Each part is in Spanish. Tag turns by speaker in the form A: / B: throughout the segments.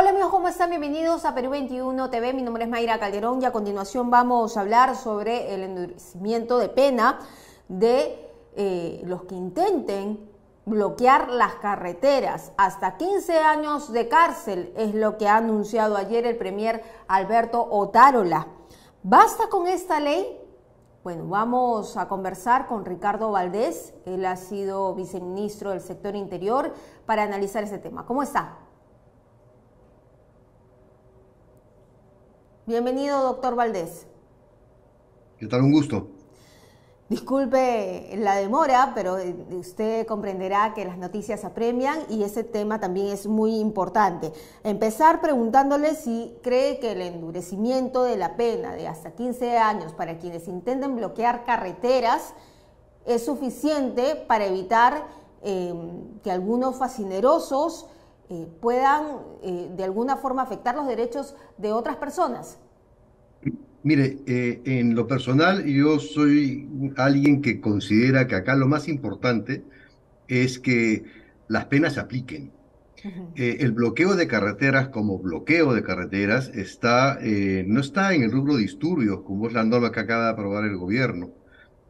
A: Hola amigos, ¿cómo están? Bienvenidos a Perú 21 TV. Mi nombre es Mayra Calderón y a continuación vamos a hablar sobre el endurecimiento de pena de eh, los que intenten bloquear las carreteras. Hasta 15 años de cárcel es lo que ha anunciado ayer el premier Alberto Otárola. ¿Basta con esta ley? Bueno, vamos a conversar con Ricardo Valdés. Él ha sido viceministro del sector interior para analizar ese tema. ¿Cómo está? Bienvenido, doctor Valdés.
B: ¿Qué tal? Un gusto.
A: Disculpe la demora, pero eh, usted comprenderá que las noticias apremian y ese tema también es muy importante. Empezar preguntándole si cree que el endurecimiento de la pena de hasta 15 años para quienes intenten bloquear carreteras es suficiente para evitar em, que algunos fascinerosos eh, puedan eh, de alguna forma afectar los derechos de otras personas.
B: Mire, eh, en lo personal yo soy alguien que considera que acá lo más importante es que las penas se apliquen. Eh, el bloqueo de carreteras como bloqueo de carreteras está, eh, no está en el rubro de disturbios, como es la norma que acaba de aprobar el gobierno.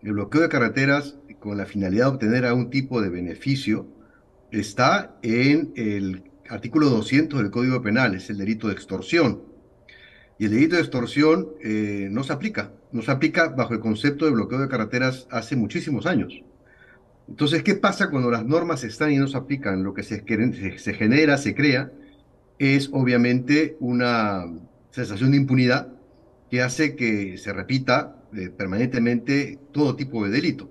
B: El bloqueo de carreteras con la finalidad de obtener algún tipo de beneficio está en el artículo 200 del Código Penal, es el delito de extorsión. Y el delito de extorsión eh, no se aplica, no se aplica bajo el concepto de bloqueo de carreteras hace muchísimos años. Entonces, ¿qué pasa cuando las normas están y no se aplican? Lo que se, genera, se crea, es obviamente una sensación de impunidad que hace que se repita eh, permanentemente todo tipo de delito.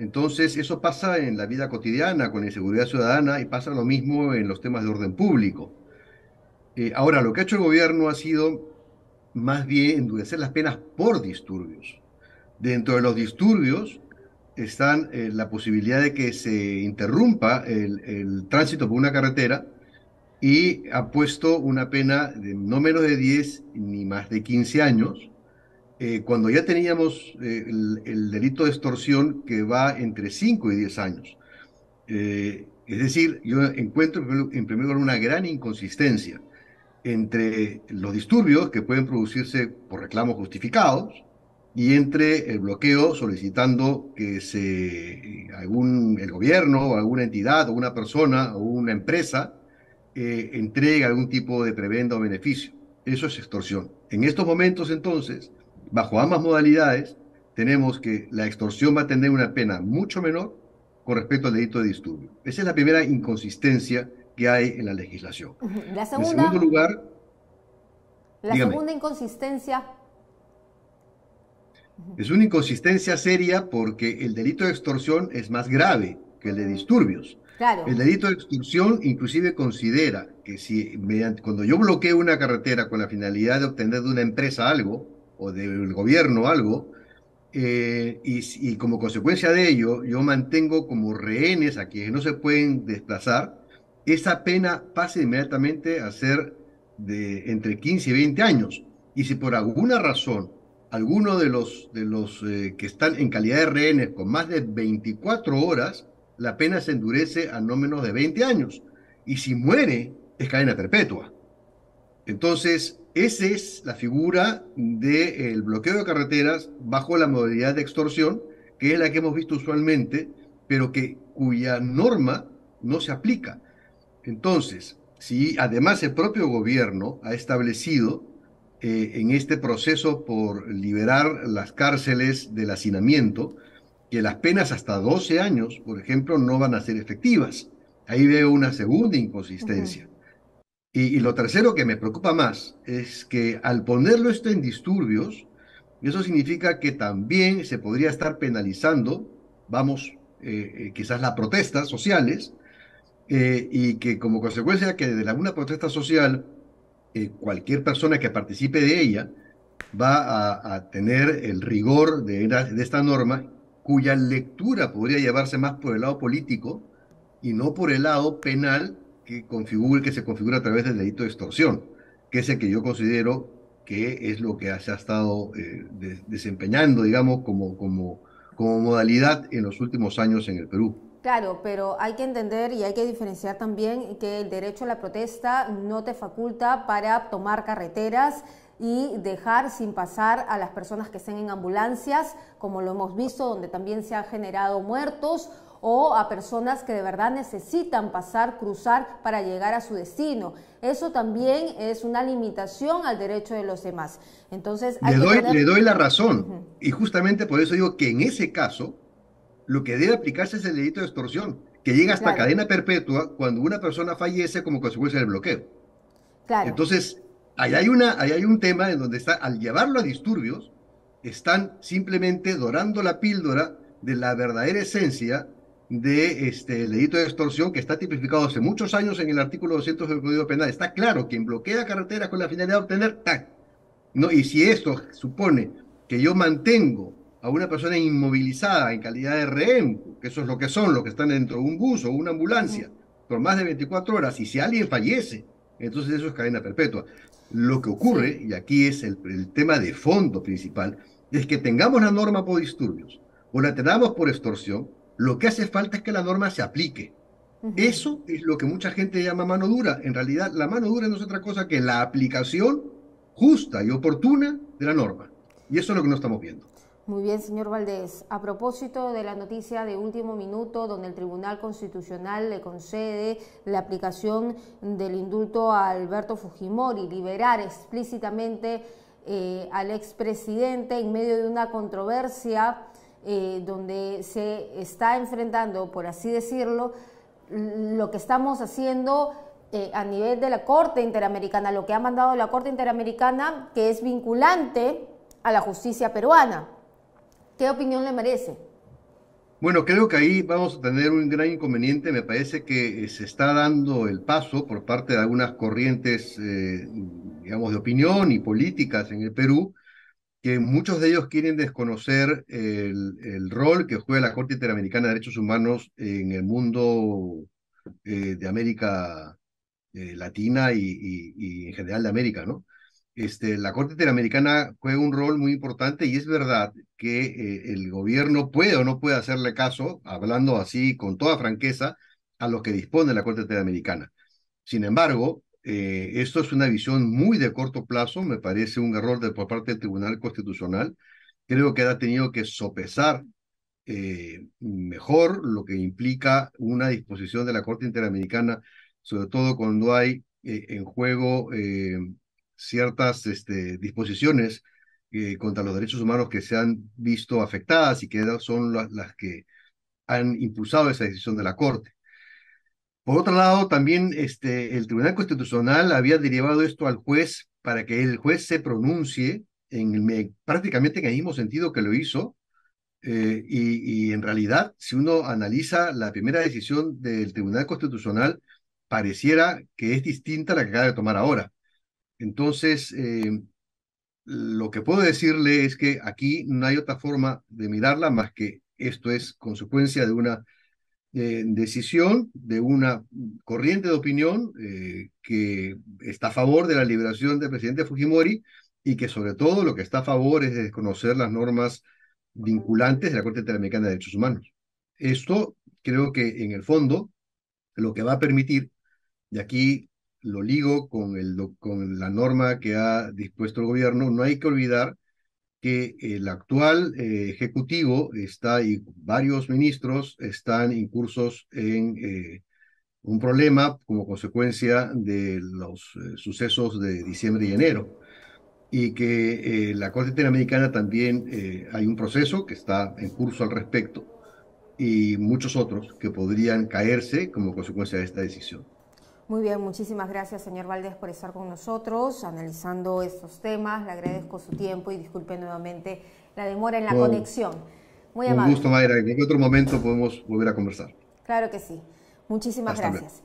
B: Entonces, eso pasa en la vida cotidiana, con la inseguridad ciudadana, y pasa lo mismo en los temas de orden público. Eh, ahora, lo que ha hecho el gobierno ha sido más bien endurecer las penas por disturbios. Dentro de los disturbios están eh, la posibilidad de que se interrumpa el, tránsito por una carretera y ha puesto una pena de no menos de 10 ni más de 15 años, eh, cuando ya teníamos eh, el, delito de extorsión que va entre 5 y 10 años. es decir, yo encuentro en primer lugar una gran inconsistencia entre los disturbios que pueden producirse por reclamos justificados y entre el bloqueo solicitando que se algún el gobierno o alguna entidad o una persona o una empresa eh, entregue algún tipo de prebenda o beneficio. Eso es extorsión. En estos momentos entonces, bajo ambas modalidades, tenemos que la extorsión va a tener una pena mucho menor con respecto al delito de disturbio. Esa es la primera inconsistencia que hay en la legislación.
A: La segunda, en segundo lugar, la segunda inconsistencia.
B: Es una inconsistencia seria porque el delito de extorsión es más grave que el de disturbios. Claro. El delito de extorsión inclusive considera que si mediante, cuando yo bloqueo una carretera con la finalidad de obtener de una empresa algo o del gobierno algo, eh, y, como consecuencia de ello yo mantengo como rehenes a quienes no se pueden desplazar, esa pena pasa inmediatamente a ser de entre 15 y 20 años. Y si por alguna razón alguno de los, de los eh, que están en calidad de rehenes con más de 24 horas, la pena se endurece a no menos de 20 años. Y si muere, es cadena perpetua. Entonces, esa es la figura del bloqueo de carreteras bajo la modalidad de extorsión, que es la que hemos visto usualmente, pero que cuya norma no se aplica. Entonces, si además el propio gobierno ha establecido eh, en este proceso por liberar las cárceles del hacinamiento que las penas hasta 12 años, por ejemplo, no van a ser efectivas. Ahí veo una segunda inconsistencia. Y, lo tercero que me preocupa más es que al ponerlo esto en disturbios, eso significa que también se podría estar penalizando, vamos, eh, eh, quizás las protestas sociales, eh, y que como consecuencia que de alguna protesta social, cualquier persona que participe de ella va a, tener el rigor de, esta norma, cuya lectura podría llevarse más por el lado político y no por el lado penal que, configura, que se configura a través del delito de extorsión, que es el que yo considero que es lo que se ha estado eh, desempeñando, digamos, como, como, como modalidad en los últimos años en el Perú.
A: Claro, pero hay que entender y hay que diferenciar también que el derecho a la protesta no te faculta para tomar carreteras y dejar sin pasar a las personas que estén en ambulancias, como lo hemos visto, donde también se han generado muertos o a personas que de verdad necesitan pasar, cruzar para llegar a su destino. Eso también es una limitación al derecho de los demás. Entonces,
B: le, doy, le doy la razón. Y justamente por eso digo que en ese caso, lo que debe aplicarse es el delito de extorsión, que llega hasta cadena perpetua cuando una persona fallece como consecuencia del bloqueo. Claro. Entonces, ahí hay, una, ahí hay un tema en donde está, al llevarlo a disturbios, están simplemente dorando la píldora de la verdadera esencia de este delito de extorsión que está tipificado hace muchos años en el artículo 200 del Código Penal. Está claro, quien bloquea carreteras con la finalidad de obtener TAC. ¿no? Y si esto supone que yo mantengo a una persona inmovilizada en calidad de rehén, que eso es lo que son, los que están dentro de un bus o una ambulancia, por más de 24 horas, y si alguien fallece, entonces eso es cadena perpetua. Lo que ocurre, y aquí es el, el tema de fondo principal, es que tengamos la norma por disturbios o la tengamos por extorsión, lo que hace falta es que la norma se aplique. Eso es lo que mucha gente llama mano dura. En realidad, la mano dura no es otra cosa que la aplicación justa y oportuna de la norma. Y eso es lo que no estamos viendo.
A: Muy bien, señor Valdés. A propósito de la noticia de último minuto, donde el Tribunal Constitucional le concede la aplicación del indulto a Alberto Fujimori, liberar explícitamente eh, al expresidente en medio de una controversia eh, donde se está enfrentando, por así decirlo, lo que estamos haciendo eh, a nivel de la Corte Interamericana, lo que ha mandado la Corte Interamericana, que es vinculante a la justicia peruana. ¿Qué opinión le merece?
B: Bueno, creo que ahí vamos a tener un gran inconveniente. Me parece que se está dando el paso por parte de algunas corrientes, eh, digamos, de opinión y políticas en el Perú, que muchos de ellos quieren desconocer el, rol que juega la Corte Interamericana de Derechos Humanos en el mundo eh, de América eh, Latina y, en general de América, ¿no? Este, la Corte Interamericana juega un rol muy importante y es verdad que eh, el gobierno puede o no puede hacerle caso, hablando así con toda franqueza, a lo que dispone la Corte Interamericana. Sin embargo, eh, esto es una visión muy de corto plazo, me parece un error de, por parte del Tribunal Constitucional. Creo que ha tenido que sopesar eh, mejor lo que implica una disposición de la Corte Interamericana, sobre todo cuando hay eh, en juego ciertas este, disposiciones contra los derechos humanos que se han visto afectadas y que son las que han impulsado esa decisión de la Corte. Por otro lado, también este, el Tribunal Constitucional había derivado esto al juez para que el juez se pronuncie en prácticamente en el mismo sentido que lo hizo. Eh, y, en realidad, si uno analiza la primera decisión del Tribunal Constitucional, pareciera que es distinta a la que acaba de tomar ahora. Entonces, eh, lo que puedo decirle es que aquí no hay otra forma de mirarla más que esto es consecuencia de una eh, decisión de una corriente de opinión eh, que está a favor de la liberación del presidente Fujimori y que sobre todo lo que está a favor es desconocer las normas vinculantes de la Corte Interamericana de Derechos Humanos. Esto creo que en el fondo lo que va a permitir, y aquí lo ligo con, la norma que ha dispuesto el gobierno, no hay que olvidar que el actual eh, ejecutivo está y varios ministros están incursos en eh, un problema como consecuencia de los eh, sucesos de diciembre y enero. Y que la Corte Interamericana también hay un proceso que está en curso al respecto y muchos otros que podrían caerse como consecuencia de esta decisión.
A: Muy bien, muchísimas gracias, señor Valdés, por estar con nosotros analizando estos temas. Le agradezco su tiempo y disculpe nuevamente la demora en la conexión.
B: Muy amable. Un gusto, Mayra. En otro momento podemos volver a conversar.
A: Claro que sí. Muchísimas gracias.